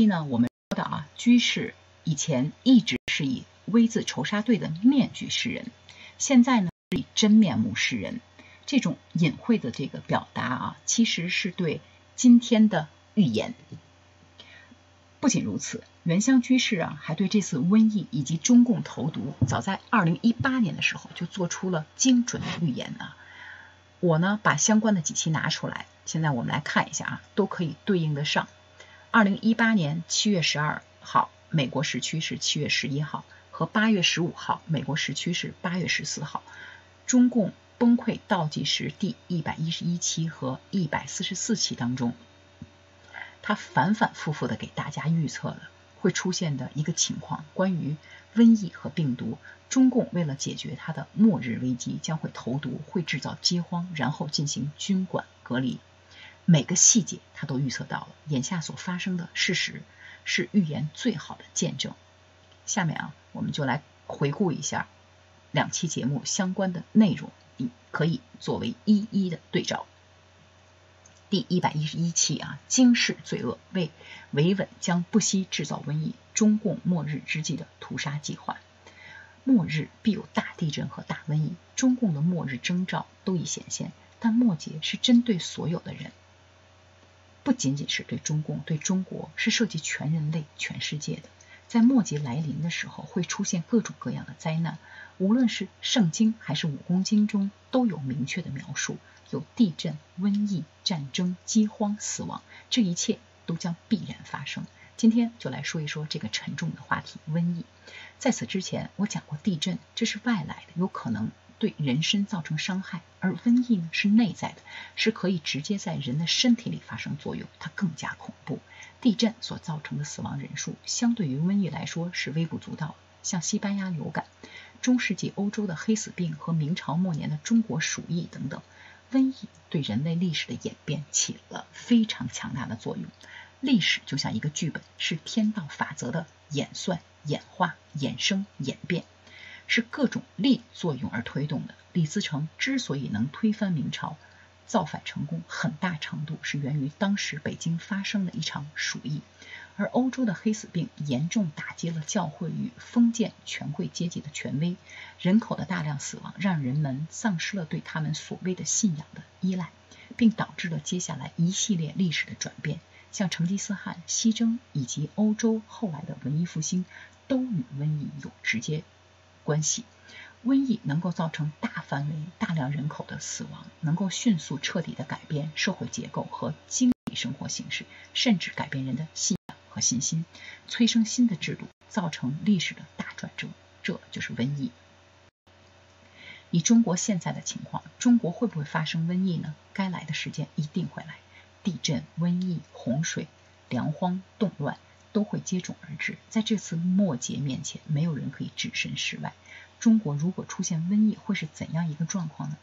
一呢，我们说的啊，居士以前一直是以 V 字仇杀队的面具示人，现在呢是以真面目示人。这种隐晦的这个表达啊，其实是对今天的预言。不仅如此，原乡居士啊，还对这次瘟疫以及中共投毒，早在二零一八年的时候就做出了精准的预言啊。我呢，把相关的几期拿出来，现在我们来看一下啊，都可以对应得上。二零一八年七月十二号，美国时区是七月十一号，和八月十五号，美国时区是八月十四号，中共崩溃倒计时第一百一十一期和一百四十四期当中。他反反复复的给大家预测了会出现的一个情况，关于瘟疫和病毒，中共为了解决它的末日危机，将会投毒，会制造饥荒，然后进行军管隔离。每个细节他都预测到了，眼下所发生的事实是预言最好的见证。下面啊，我们就来回顾一下两期节目相关的内容，你可以作为一一的对照。第一百一十一期啊，惊世罪恶，为维稳将不惜制造瘟疫，中共末日之际的屠杀计划。末日必有大地震和大瘟疫，中共的末日征兆都已显现，但末节是针对所有的人，不仅仅是对中共、对中国，是涉及全人类、全世界的。在末节来临的时候，会出现各种各样的灾难，无论是圣经还是武功经中，都有明确的描述。有地震、瘟疫、战争、饥荒、死亡，这一切都将必然发生。今天就来说一说这个沉重的话题——瘟疫。在此之前，我讲过地震，这是外来的，有可能对人身造成伤害；而瘟疫呢，是内在的，是可以直接在人的身体里发生作用，它更加恐怖。地震所造成的死亡人数，相对于瘟疫来说是微不足道。像西班牙流感、中世纪欧洲的黑死病和明朝末年的中国鼠疫等等。瘟疫对人类历史的演变起了非常强大的作用。历史就像一个剧本，是天道法则的演算、演化、衍生、演变，是各种力作用而推动的。李自成之所以能推翻明朝、造反成功，很大程度是源于当时北京发生的一场鼠疫。而欧洲的黑死病严重打击了教会与封建权贵阶级的权威，人口的大量死亡让人们丧失了对他们所谓的信仰的依赖，并导致了接下来一系列历史的转变。像成吉思汗西征以及欧洲后来的文艺复兴，都与瘟疫有直接关系。瘟疫能够造成大范围、大量人口的死亡，能够迅速彻底的改变社会结构和经济生活形式，甚至改变人的信仰。和信心，催生新的制度，造成历史的大转折，这就是瘟疫。以中国现在的情况，中国会不会发生瘟疫呢？该来的时间一定会来，地震、瘟疫、洪水、粮荒、动乱都会接踵而至。在这次末节面前，没有人可以置身事外。中国如果出现瘟疫，会是怎样一个状况呢？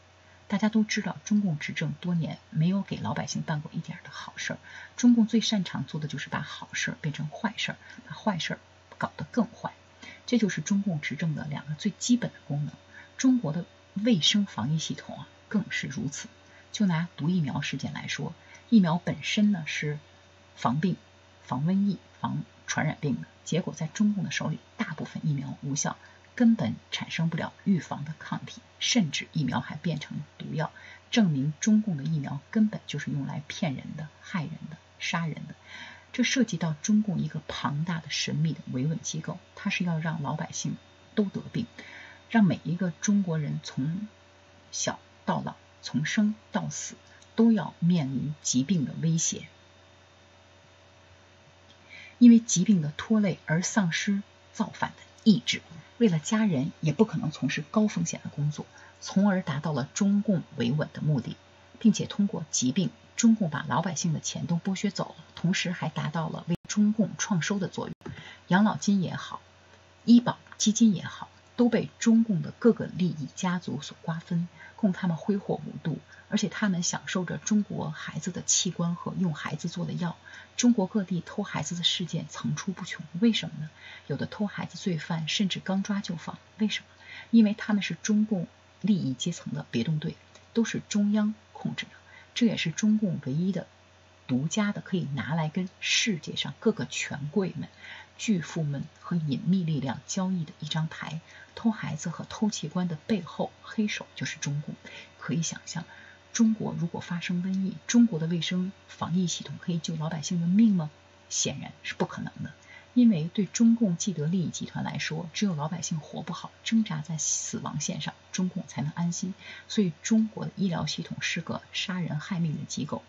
大家都知道，中共执政多年，没有给老百姓办过一点的好事儿。中共最擅长做的就是把好事儿变成坏事儿，把坏事儿搞得更坏。这就是中共执政的两个最基本的功能。中国的卫生防疫系统啊，更是如此。就拿毒疫苗事件来说，疫苗本身呢是防病、防瘟疫、防传染病的，结果在中共的手里，大部分疫苗无效。根本产生不了预防的抗体，甚至疫苗还变成毒药，证明中共的疫苗根本就是用来骗人的、害人的、杀人的。这涉及到中共一个庞大的、神秘的维稳机构，它是要让老百姓都得病，让每一个中国人从小到老、从生到死都要面临疾病的威胁，因为疾病的拖累而丧失造反的意志。为了家人，也不可能从事高风险的工作，从而达到了中共维稳的目的，并且通过疾病，中共把老百姓的钱都剥削走了，同时还达到了为中共创收的作用。养老金也好，医保基金也好，都被中共的各个利益家族所瓜分，供他们挥霍无度。而且他们享受着中国孩子的器官和用孩子做的药，中国各地偷孩子的事件层出不穷。为什么呢？有的偷孩子罪犯甚至刚抓就放，为什么？因为他们是中共利益阶层的别动队，都是中央控制的。这也是中共唯一的独家的，可以拿来跟世界上各个权贵们、巨富们和隐秘力量交易的一张牌。偷孩子和偷器官的背后黑手就是中共。可以想象，中国如果发生瘟疫，中国的卫生防疫系统可以救老百姓的命吗？显然是不可能的。因为对中共既得利益集团来说，只有老百姓活不好，挣扎在死亡线上，中共才能安心。所以，中国的医疗系统是个杀人害命的机构。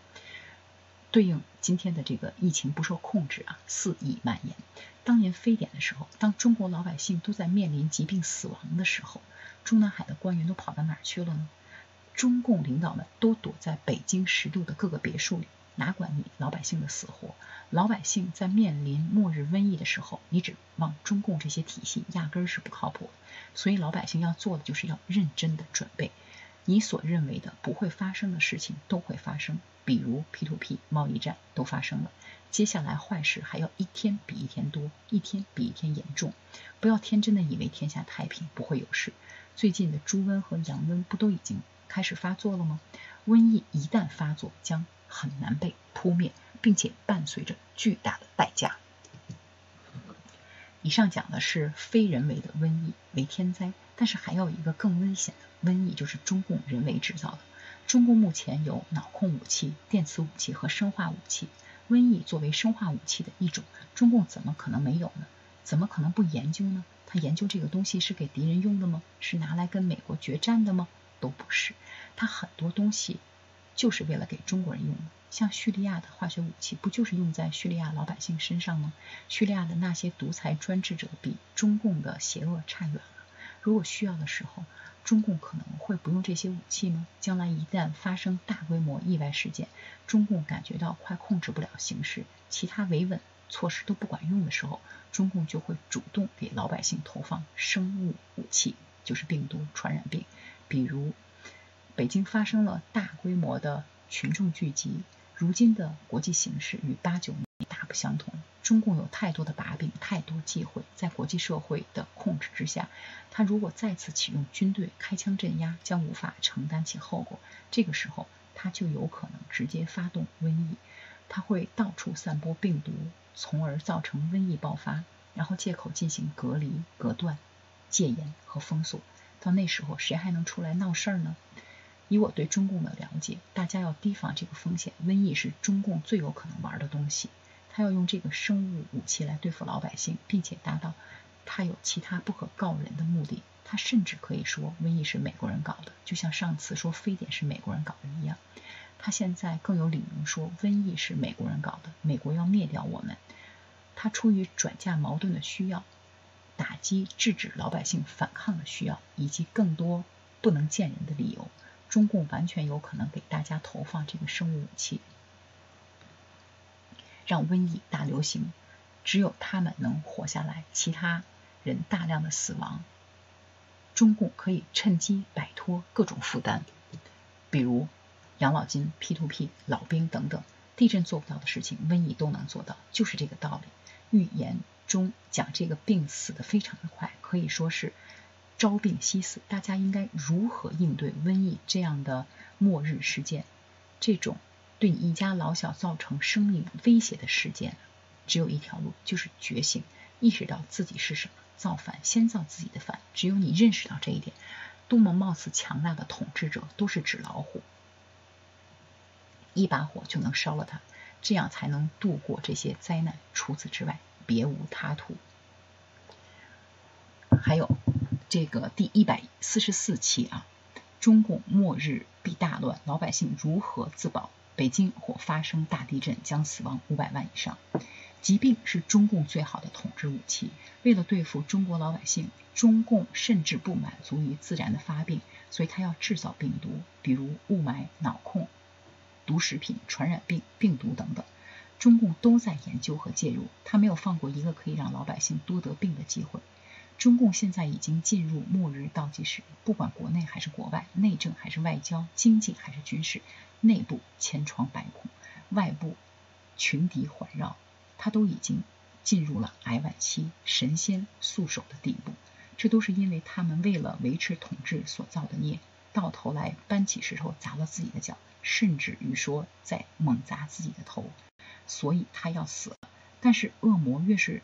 对应今天的这个疫情不受控制啊，肆意蔓延。当年非典的时候，当中国老百姓都在面临疾病死亡的时候，中南海的官员都跑到哪儿去了呢？中共领导们都躲在北京十渡的各个别墅里。哪管你老百姓的死活？老百姓在面临末日瘟疫的时候，你指望中共这些体系压根儿是不靠谱的。所以老百姓要做的就是要认真的准备，你所认为的不会发生的事情都会发生，比如 P2P 贸易战都发生了。接下来坏事还要一天比一天多，一天比一天严重。不要天真的以为天下太平不会有事。最近的猪瘟和羊瘟不都已经开始发作了吗？瘟疫一旦发作，将很难被扑灭，并且伴随着巨大的代价。以上讲的是非人为的瘟疫为天灾，但是还有一个更危险的瘟疫，就是中共人为制造的。中共目前有脑控武器、电磁武器和生化武器。瘟疫作为生化武器的一种，中共怎么可能没有呢？怎么可能不研究呢？他研究这个东西是给敌人用的吗？是拿来跟美国决战的吗？都不是。它很多东西。就是为了给中国人用的，像叙利亚的化学武器，不就是用在叙利亚老百姓身上吗？叙利亚的那些独裁专制者比中共的邪恶差远了。如果需要的时候，中共可能会不用这些武器吗？将来一旦发生大规模意外事件，中共感觉到快控制不了形势，其他维稳措施都不管用的时候，中共就会主动给老百姓投放生物武器，就是病毒传染病，比如。北京发生了大规模的群众聚集，如今的国际形势与八九年大不相同。中共有太多的把柄，太多机会，在国际社会的控制之下，他如果再次启用军队开枪镇压，将无法承担起后果。这个时候，他就有可能直接发动瘟疫，他会到处散播病毒，从而造成瘟疫爆发，然后借口进行隔离、隔断、戒严和封锁。到那时候，谁还能出来闹事儿呢？以我对中共的了解，大家要提防这个风险。瘟疫是中共最有可能玩的东西，他要用这个生物武器来对付老百姓，并且达到他有其他不可告人的目的。他甚至可以说瘟疫是美国人搞的，就像上次说非典是美国人搞的一样。他现在更有理由说瘟疫是美国人搞的，美国要灭掉我们。他出于转嫁矛盾的需要，打击制止老百姓反抗的需要，以及更多不能见人的理由。中共完全有可能给大家投放这个生物武器，让瘟疫大流行，只有他们能活下来，其他人大量的死亡，中共可以趁机摆脱各种负担，比如养老金、P2P、老兵等等，地震做不到的事情，瘟疫都能做到，就是这个道理。预言中讲这个病死的非常的快，可以说是。朝病夕死，大家应该如何应对瘟疫这样的末日事件？这种对你一家老小造成生命威胁的事件，只有一条路，就是觉醒，意识到自己是什么，造反，先造自己的反。只有你认识到这一点，多么貌似强大的统治者都是纸老虎，一把火就能烧了他，这样才能度过这些灾难。除此之外，别无他途。还有。这个第一百四十四期啊，中共末日必大乱，老百姓如何自保？北京或发生大地震，将死亡五百万以上。疾病是中共最好的统治武器。为了对付中国老百姓，中共甚至不满足于自然的发病，所以他要制造病毒，比如雾霾、脑控、毒食品、传染病、病毒等等。中共都在研究和介入，他没有放过一个可以让老百姓多得病的机会。中共现在已经进入末日倒计时，不管国内还是国外，内政还是外交，经济还是军事，内部千疮百孔，外部群敌环绕，他都已经进入了癌晚期、神仙束手的地步。这都是因为他们为了维持统治所造的孽，到头来搬起石头砸了自己的脚，甚至于说在猛砸自己的头，所以他要死了。但是恶魔越是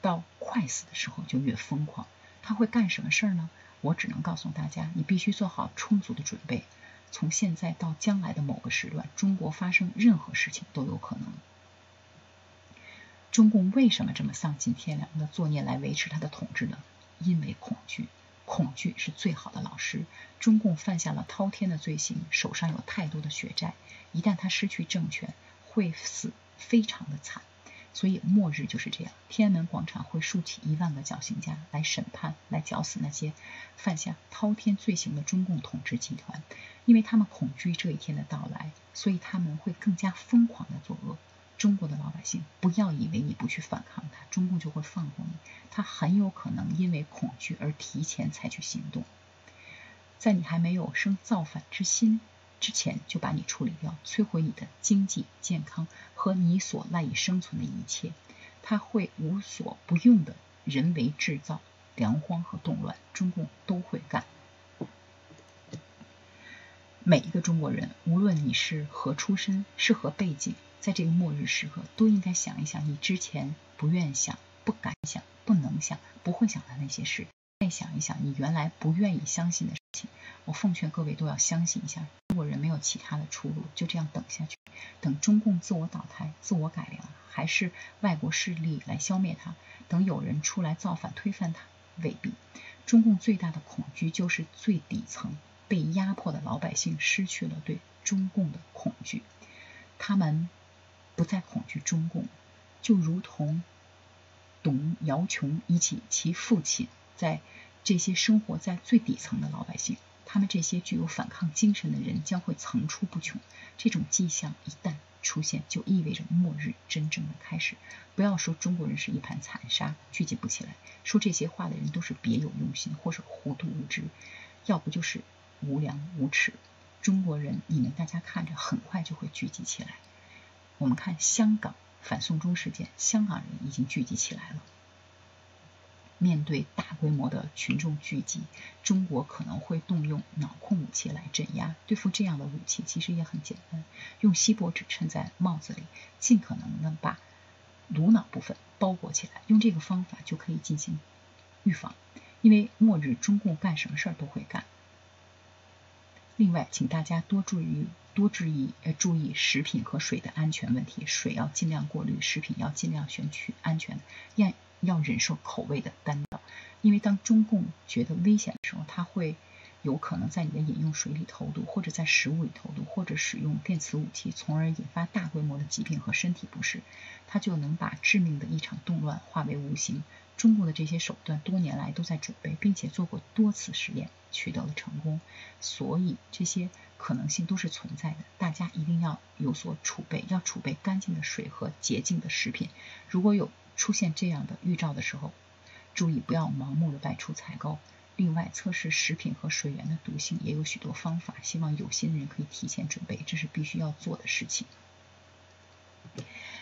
到快死的时候就越疯狂，他会干什么事儿呢？我只能告诉大家，你必须做好充足的准备。从现在到将来的某个时段，中国发生任何事情都有可能。中共为什么这么丧尽天良的作孽来维持他的统治呢？因为恐惧，恐惧是最好的老师。中共犯下了滔天的罪行，手上有太多的血债，一旦他失去政权，会死非常的惨。所以末日就是这样，天安门广场会竖起一万个绞刑架来审判、来绞死那些犯下滔天罪行的中共统治集团，因为他们恐惧这一天的到来，所以他们会更加疯狂的作恶。中国的老百姓，不要以为你不去反抗他，中共就会放过你，他很有可能因为恐惧而提前采取行动，在你还没有生造反之心。之前就把你处理掉，摧毁你的经济、健康和你所赖以生存的一切。他会无所不用的人为制造粮荒和动乱，中共都会干。每一个中国人，无论你是何出身、是何背景，在这个末日时刻，都应该想一想你之前不愿想、不敢想、不能想、不会想的那些事，再想一想你原来不愿意相信的事情。我奉劝各位都要相信一下。其他的出路，就这样等下去，等中共自我倒台、自我改良，还是外国势力来消灭它？等有人出来造反推翻它？未必。中共最大的恐惧就是最底层被压迫的老百姓失去了对中共的恐惧，他们不再恐惧中共，就如同董姚琼以及其父亲在这些生活在最底层的老百姓。他们这些具有反抗精神的人将会层出不穷。这种迹象一旦出现，就意味着末日真正的开始。不要说中国人是一盘残沙，聚集不起来。说这些话的人都是别有用心，或是糊涂无知，要不就是无良无耻。中国人，你们大家看着，很快就会聚集起来。我们看香港反送中事件，香港人已经聚集起来了。面对大规模的群众聚集，中国可能会动用脑控武器来镇压。对付这样的武器，其实也很简单，用锡箔纸衬在帽子里，尽可能的把颅脑部分包裹起来，用这个方法就可以进行预防。因为末日中共干什么事儿都会干。另外，请大家多注意多注意呃注意食品和水的安全问题，水要尽量过滤，食品要尽量选取安全的。要要忍受口味的单调，因为当中共觉得危险的时候，他会有可能在你的饮用水里投毒，或者在食物里投毒，或者使用电磁武器，从而引发大规模的疾病和身体不适。他就能把致命的一场动乱化为无形。中国的这些手段多年来都在准备，并且做过多次实验，取得了成功。所以这些可能性都是存在的。大家一定要有所储备，要储备干净的水和洁净的食品。如果有出现这样的预兆的时候，注意不要盲目的外出采购。另外，测试食品和水源的毒性也有许多方法，希望有心人可以提前准备，这是必须要做的事情。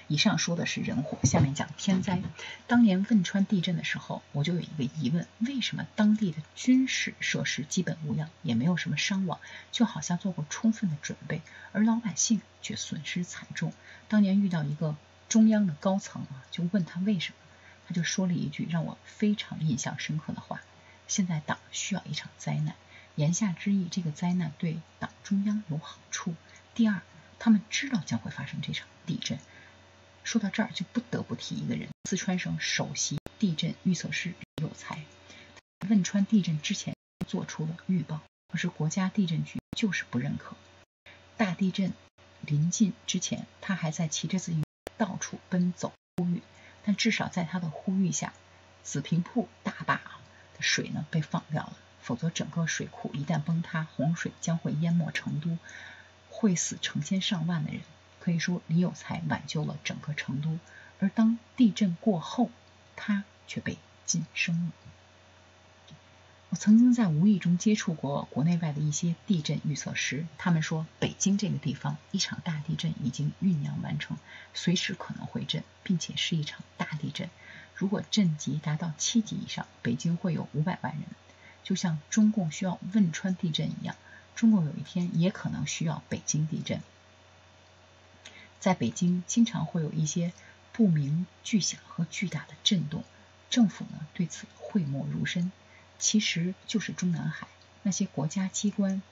以上说的是人祸，下面讲天灾。当年汶川地震的时候，我就有一个疑问：为什么当地的军事设施基本无恙，也没有什么伤亡，就好像做过充分的准备，而老百姓却损失惨重？当年遇到一个。中央的高层啊，就问他为什么，他就说了一句让我非常印象深刻的话：现在党需要一场灾难，言下之意，这个灾难对党中央有好处。第二，他们知道将会发生这场地震。说到这儿，就不得不提一个人：四川省首席地震预测师李有才。汶川地震之前做出了预报，可是国家地震局就是不认可。大地震临近之前，他还在骑着自行。到处奔走呼吁，但至少在他的呼吁下，紫坪铺大坝的水呢被放掉了。否则，整个水库一旦崩塌，洪水将会淹没成都，会死成千上万的人。可以说，李有才挽救了整个成都。而当地震过后，他却被晋升了。我曾经在无意中接触过国内外的一些地震预测师，他们说北京这个地方一场大地震已经酝酿完成，随时可能会震，并且是一场大地震。如果震级达到七级以上，北京会有五百万人，就像中共需要汶川地震一样，中共有一天也可能需要北京地震。在北京，经常会有一些不明巨响和巨大的震动，政府呢对此讳莫如深。其实就是中南海那些国家机关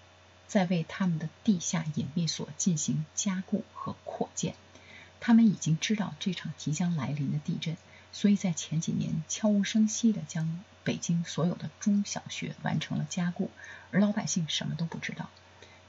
在为他们的地下隐秘所进行加固和扩建。他们已经知道这场即将来临的地震，所以在前几年悄无声息地将北京所有的中小学完成了加固，而老百姓什么都不知道。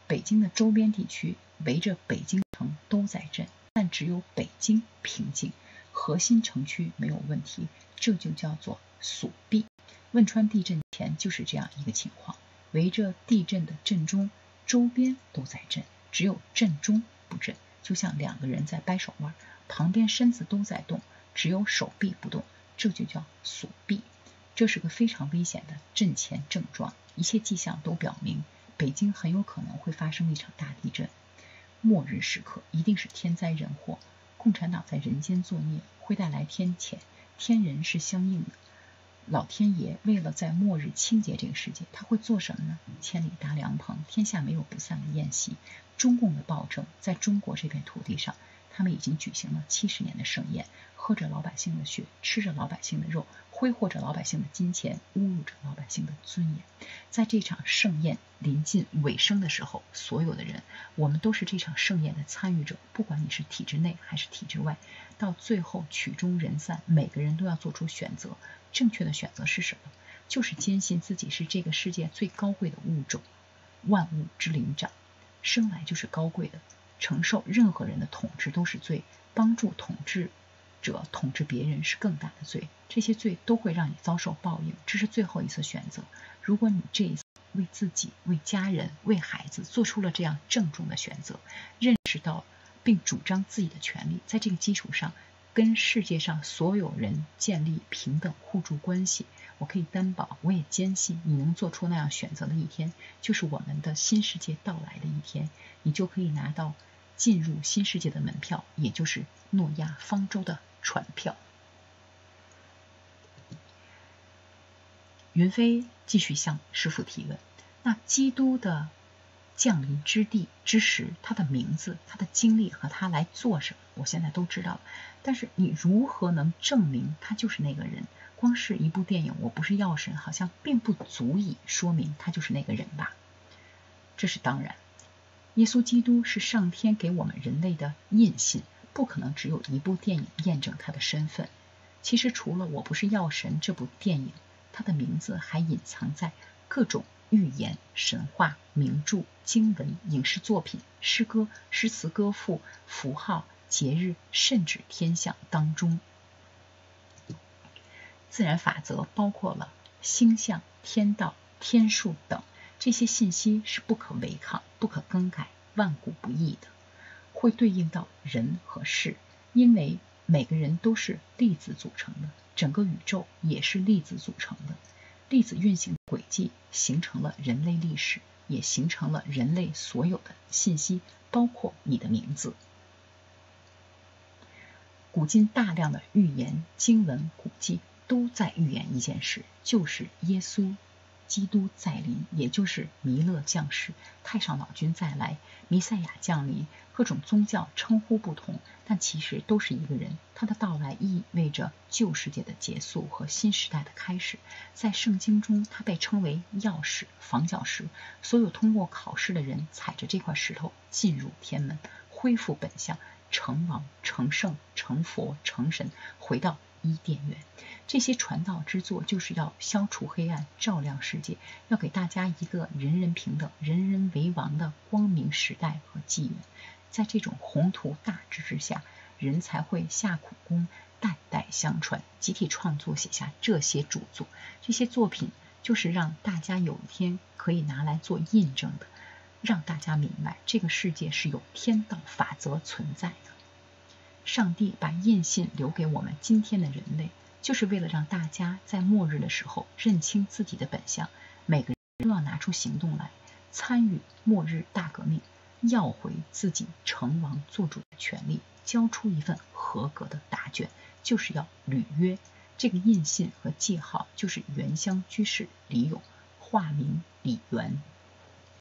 北京的周边地区围着北京城都在震，但只有北京平静，核心城区没有问题，这就叫做锁闭。汶川地震前就是这样一个情况，围着地震的震中，周边都在震，只有震中不震。就像两个人在掰手腕，旁边身子都在动，只有手臂不动，这就叫锁臂。这是个非常危险的震前症状，一切迹象都表明北京很有可能会发生一场大地震。末日时刻一定是天灾人祸，共产党在人间作孽，会带来天谴，天人是相应的。老天爷为了在末日清洁这个世界，他会做什么呢？千里搭凉棚，天下没有不散的宴席。中共的暴政在中国这片土地上，他们已经举行了七十年的盛宴，喝着老百姓的血，吃着老百姓的肉，挥霍着老百姓的金钱，侮辱着老百姓的尊严。在这场盛宴临近尾声的时候，所有的人，我们都是这场盛宴的参与者，不管你是体制内还是体制外，到最后曲终人散，每个人都要做出选择。正确的选择是什么？就是坚信自己是这个世界最高贵的物种，万物之灵长，生来就是高贵的。承受任何人的统治都是罪，帮助统治者统治别人是更大的罪。这些罪都会让你遭受报应，这是最后一次选择。如果你这一次为自己、为家人、为孩子做出了这样郑重的选择，认识到并主张自己的权利，在这个基础上。跟世界上所有人建立平等互助关系，我可以担保，我也坚信你能做出那样选择的一天，就是我们的新世界到来的一天，你就可以拿到进入新世界的门票，也就是诺亚方舟的船票。云飞继续向师傅提问：那基督的？降临之地之时，他的名字、他的经历和他来做什么，我现在都知道了。但是你如何能证明他就是那个人？光是一部电影《我不是药神》，好像并不足以说明他就是那个人吧？这是当然。耶稣基督是上天给我们人类的印信，不可能只有一部电影验证他的身份。其实除了《我不是药神》这部电影，他的名字还隐藏在各种。寓言、神话、名著、经文、影视作品、诗歌、诗词歌赋、符号、节日，甚至天象当中，自然法则包括了星象、天道、天数等这些信息是不可违抗、不可更改、万古不易的，会对应到人和事，因为每个人都是粒子组成的，整个宇宙也是粒子组成的。粒子运行轨迹形成了人类历史，也形成了人类所有的信息，包括你的名字。古今大量的预言、经文、古迹都在预言一件事，就是耶稣。基督再临，也就是弥勒降世，太上老君再来，弥赛亚降临。各种宗教称呼不同，但其实都是一个人。他的到来意味着旧世界的结束和新时代的开始。在圣经中，他被称为钥匙、房角石。所有通过考试的人，踩着这块石头进入天门，恢复本相，成王、成圣、成佛、成神，回到。伊甸园，这些传道之作就是要消除黑暗，照亮世界，要给大家一个人人平等、人人为王的光明时代和纪元。在这种宏图大志之下，人才会下苦功，代代相传，集体创作，写下这些著作。这些作品就是让大家有一天可以拿来做印证的，让大家明白这个世界是有天道法则存在的。上帝把印信留给我们今天的人类，就是为了让大家在末日的时候认清自己的本相。每个人都要拿出行动来，参与末日大革命，要回自己成王做主的权利，交出一份合格的答卷，就是要履约。这个印信和记号就是原乡居士李勇，化名李元。